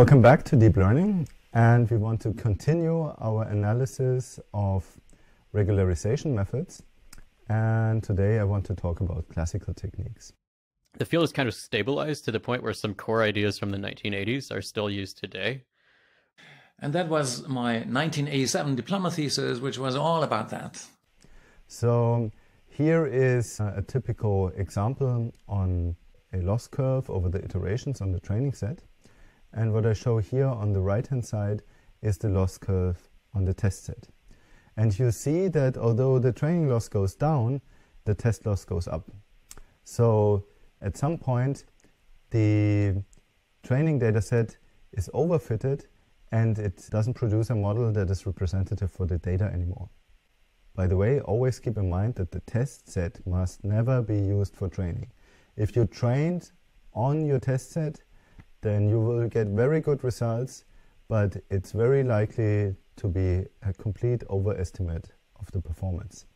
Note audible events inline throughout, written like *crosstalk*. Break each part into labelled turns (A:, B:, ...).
A: Welcome back to Deep Learning and we want to continue our analysis of regularization methods and today I want to talk about classical techniques.
B: The field is kind of stabilized to the point where some core ideas from the 1980s are still used today.
C: And that was my 1987 diploma thesis, which was all about that.
A: So here is a typical example on a loss curve over the iterations on the training set. And what I show here on the right hand side is the loss curve on the test set. And you see that although the training loss goes down, the test loss goes up. So at some point, the training data set is overfitted and it doesn't produce a model that is representative for the data anymore. By the way, always keep in mind that the test set must never be used for training. If you trained on your test set, then you will get very good results, but it's very likely to be a complete overestimate of the performance.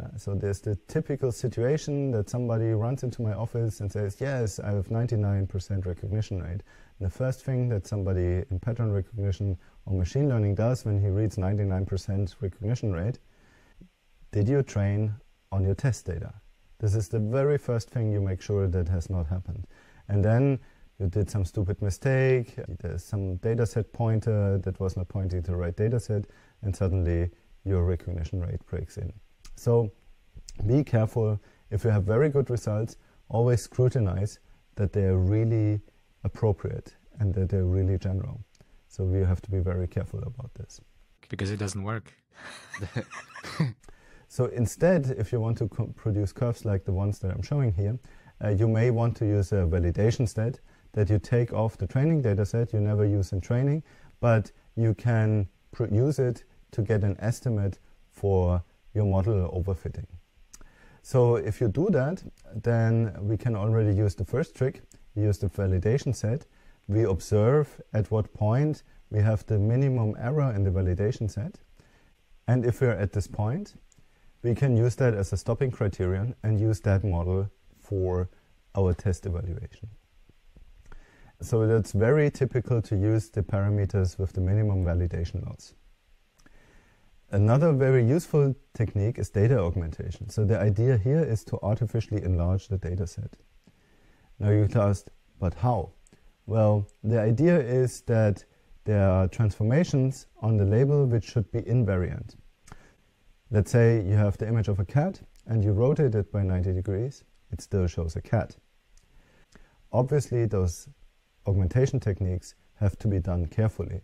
A: Uh, so there's the typical situation that somebody runs into my office and says, yes, I have 99% recognition rate. And the first thing that somebody in pattern recognition or machine learning does when he reads 99% recognition rate, did you train on your test data? This is the very first thing you make sure that has not happened. And then you did some stupid mistake, there's some data set pointer that was not pointing to the right data set, and suddenly your recognition rate breaks in. So be careful. If you have very good results, always scrutinize that they are really appropriate and that they're really general. So we have to be very careful about this.
D: Because it doesn't work. *laughs*
A: so instead, if you want to produce curves like the ones that I'm showing here, uh, you may want to use a validation set that you take off the training data set you never use in training, but you can use it to get an estimate for your model overfitting. So if you do that, then we can already use the first trick. We use the validation set. We observe at what point we have the minimum error in the validation set. And if we're at this point, we can use that as a stopping criterion and use that model for our test evaluation. So that's very typical to use the parameters with the minimum validation loss. Another very useful technique is data augmentation. So the idea here is to artificially enlarge the data set. Now you asked, but how? Well, the idea is that there are transformations on the label which should be invariant. Let's say you have the image of a cat and you rotate it by 90 degrees, it still shows a cat. Obviously, those augmentation techniques have to be done carefully.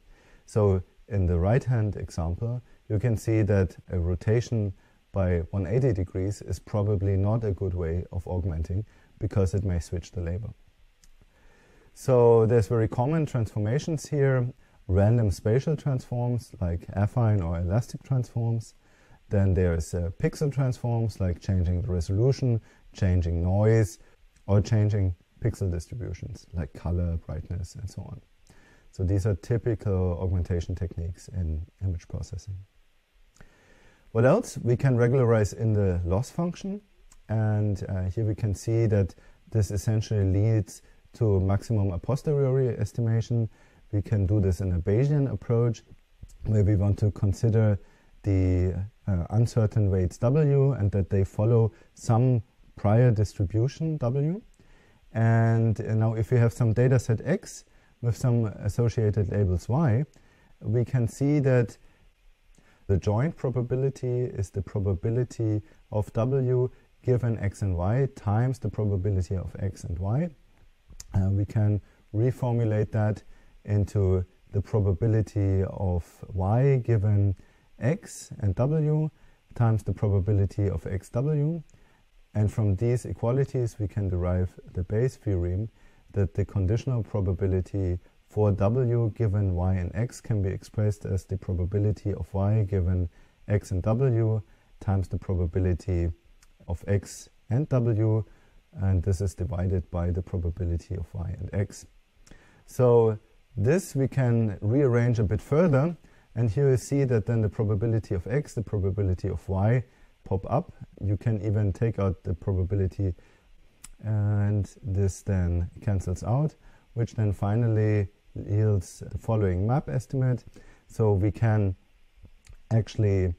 A: So in the right-hand example, you can see that a rotation by 180 degrees is probably not a good way of augmenting because it may switch the label. So there's very common transformations here, random spatial transforms like affine or elastic transforms. Then there's uh, pixel transforms like changing the resolution, changing noise, or changing pixel distributions like color, brightness, and so on. So these are typical augmentation techniques in image processing. What else? We can regularize in the loss function. And uh, here we can see that this essentially leads to maximum a posteriori estimation. We can do this in a Bayesian approach, where we want to consider the uh, uncertain weights W and that they follow some prior distribution W. And now if we have some data set X with some associated labels Y, we can see that the joint probability is the probability of W given X and Y times the probability of X and Y. We can reformulate that into the probability of Y given X and W times the probability of XW and from these equalities, we can derive the Bayes theorem that the conditional probability for w given y and x can be expressed as the probability of y given x and w times the probability of x and w, and this is divided by the probability of y and x. So this we can rearrange a bit further, and here you see that then the probability of x, the probability of y, pop up. You can even take out the probability and this then cancels out, which then finally yields the following map estimate. So we can actually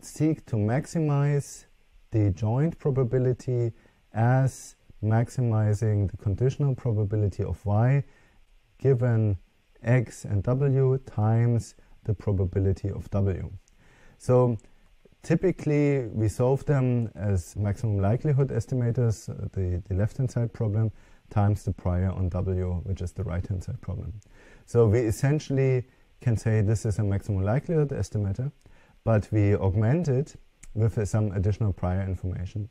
A: seek to maximize the joint probability as maximizing the conditional probability of y given x and w times the probability of w. So typically we solve them as maximum likelihood estimators, uh, the, the left-hand side problem, times the prior on w, which is the right-hand side problem. So we essentially can say this is a maximum likelihood estimator, but we augment it with some additional prior information.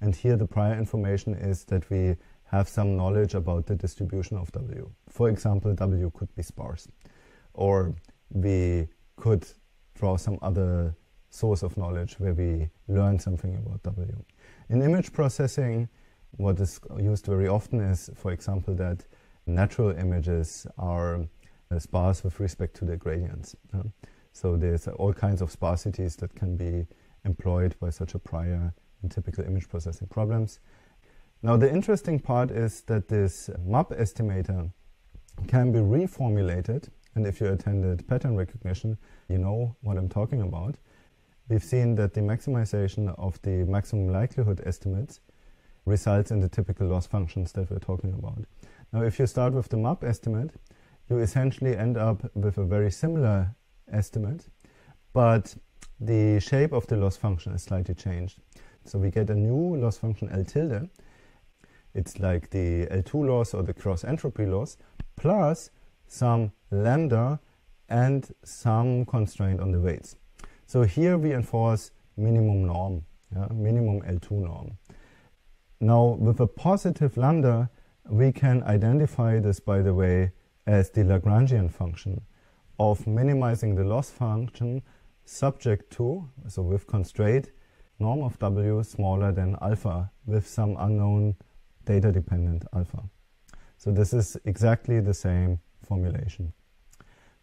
A: And here the prior information is that we have some knowledge about the distribution of W. For example, W could be sparse. Or we could draw some other source of knowledge where we learn something about W. In image processing, what is used very often is, for example, that natural images are sparse with respect to their gradients. Uh, so there's all kinds of sparsities that can be employed by such a prior in typical image processing problems. Now the interesting part is that this MAP estimator can be reformulated and if you attended pattern recognition you know what I'm talking about. We've seen that the maximization of the maximum likelihood estimates results in the typical loss functions that we're talking about. Now if you start with the MAP estimate you essentially end up with a very similar estimate, but the shape of the loss function is slightly changed. So we get a new loss function L tilde. It's like the L2 loss or the cross entropy loss, plus some lambda and some constraint on the weights. So here we enforce minimum norm, yeah, minimum L2 norm. Now with a positive lambda, we can identify this, by the way, as the Lagrangian function of minimizing the loss function subject to, so with constraint, norm of w smaller than alpha with some unknown data dependent alpha. So this is exactly the same formulation.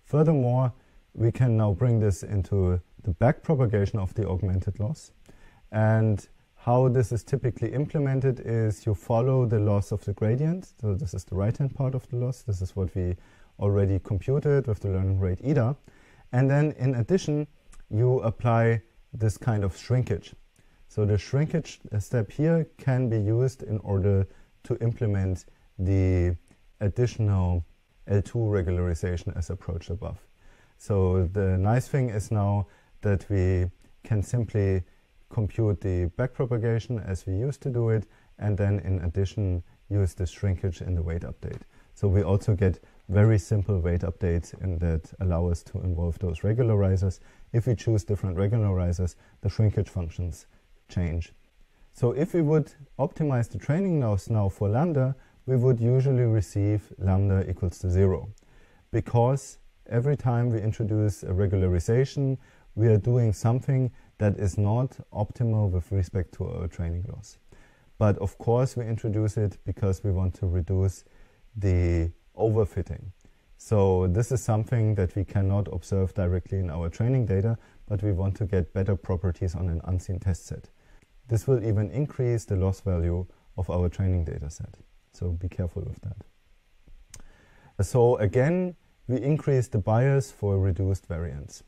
A: Furthermore, we can now bring this into the backpropagation of the augmented loss. And how this is typically implemented is you follow the loss of the gradient. So this is the right-hand part of the loss. This is what we already computed with the learning rate eta. And then in addition, you apply this kind of shrinkage. So the shrinkage step here can be used in order to implement the additional L2 regularization as approached above. So the nice thing is now that we can simply compute the backpropagation as we used to do it, and then in addition use the shrinkage in the weight update. So we also get very simple weight updates and that allow us to involve those regularizers. If we choose different regularizers, the shrinkage functions change. So if we would optimize the training loss now for lambda, we would usually receive lambda equals to zero because every time we introduce a regularization, we are doing something that is not optimal with respect to our training loss. But of course, we introduce it because we want to reduce the overfitting. So this is something that we cannot observe directly in our training data, but we want to get better properties on an unseen test set. This will even increase the loss value of our training data set. So be careful with that. So again, we increase the bias for reduced variance.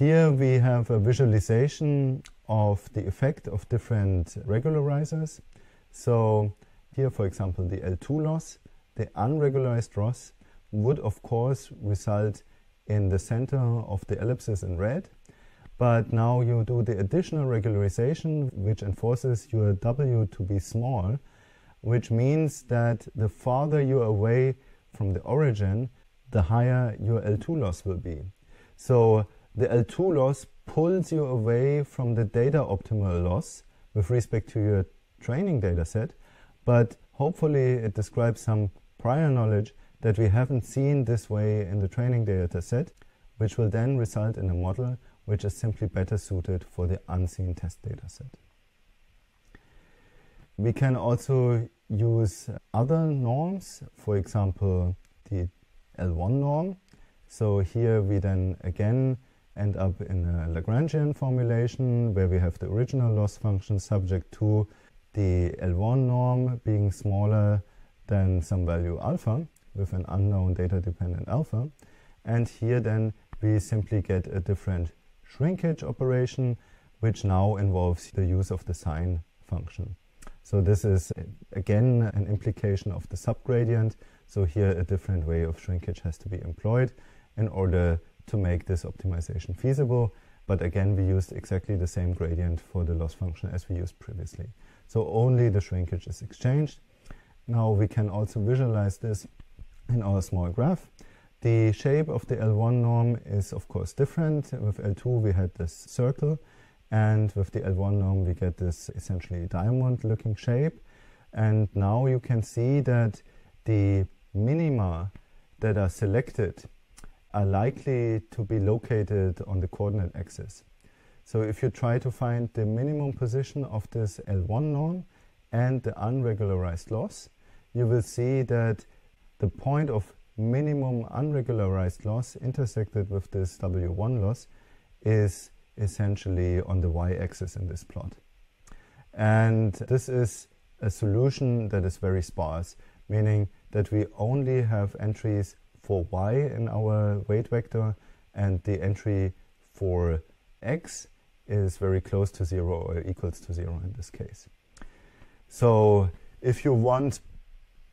A: Here we have a visualization of the effect of different regularizers. So here, for example, the L2 loss, the unregularized loss would of course result in the center of the ellipsis in red. But now you do the additional regularization, which enforces your W to be small, which means that the farther you're away from the origin, the higher your L2 loss will be. So the L2 loss pulls you away from the data optimal loss with respect to your training data set, but hopefully it describes some prior knowledge that we haven't seen this way in the training data set, which will then result in a model which is simply better suited for the unseen test data set. We can also use other norms, for example, the L1 norm. So here we then again end up in a Lagrangian formulation where we have the original loss function subject to the L1 norm being smaller than some value alpha with an unknown data dependent alpha. And here then we simply get a different shrinkage operation, which now involves the use of the sign function. So this is again an implication of the subgradient. So here a different way of shrinkage has to be employed in order to make this optimization feasible. But again, we used exactly the same gradient for the loss function as we used previously. So only the shrinkage is exchanged. Now we can also visualize this in our small graph. The shape of the L1 norm is of course different. With L2 we had this circle and with the L1 norm we get this essentially diamond looking shape. And now you can see that the minima that are selected are likely to be located on the coordinate axis. So if you try to find the minimum position of this L1 norm and the unregularized loss, you will see that the point of minimum unregularized loss intersected with this W1 loss is essentially on the y-axis in this plot. And this is a solution that is very sparse, meaning that we only have entries for y in our weight vector and the entry for x is very close to zero or equals to zero in this case. So if you want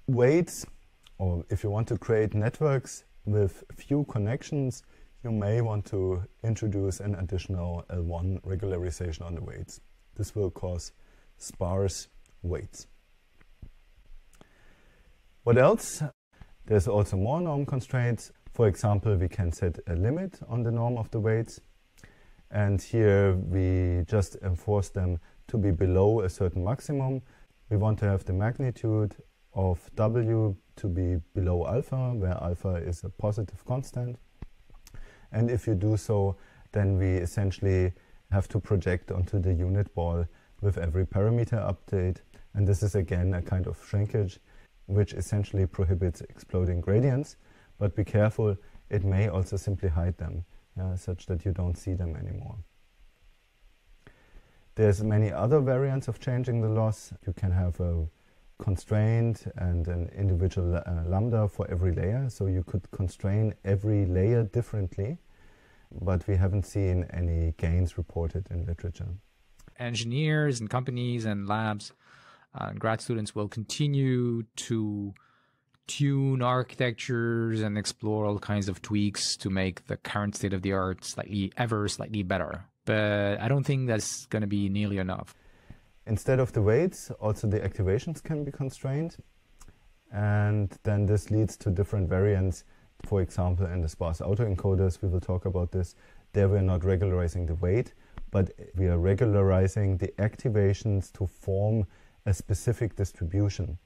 A: weights or if you want to create networks with few connections, you may want to introduce an additional L1 regularization on the weights. This will cause sparse weights. What else? There's also more norm constraints. For example, we can set a limit on the norm of the weights. And here we just enforce them to be below a certain maximum. We want to have the magnitude of W to be below alpha, where alpha is a positive constant. And if you do so, then we essentially have to project onto the unit ball with every parameter update. And this is again a kind of shrinkage which essentially prohibits exploding gradients. But be careful, it may also simply hide them, uh, such that you don't see them anymore. There's many other variants of changing the loss. You can have a constraint and an individual uh, lambda for every layer. So you could constrain every layer differently, but we haven't seen any gains reported in literature.
D: Engineers and companies and labs uh, grad students will continue to tune architectures and explore all kinds of tweaks to make the current state of the art slightly ever slightly better. But I don't think that's going to be nearly enough.
A: Instead of the weights, also the activations can be constrained. And then this leads to different variants. For example, in the sparse autoencoders, we will talk about this. There we're not regularizing the weight, but we are regularizing the activations to form a specific distribution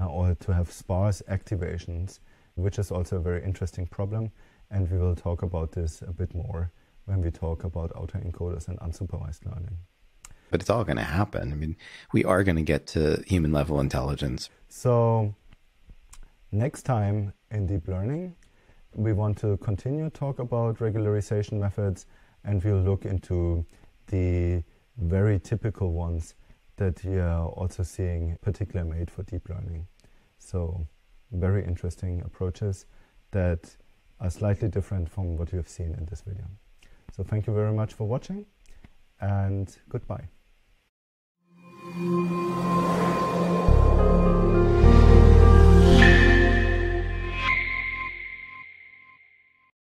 A: uh, or to have sparse activations, which is also a very interesting problem. And we will talk about this a bit more when we talk about autoencoders and unsupervised learning.
E: But it's all going to happen. I mean, we are going to get to human level intelligence.
A: So, next time in deep learning, we want to continue talk about regularization methods and we'll look into the very typical ones that are also seeing particularly made for deep learning. So very interesting approaches that are slightly different from what you have seen in this video. So thank you very much for watching and goodbye.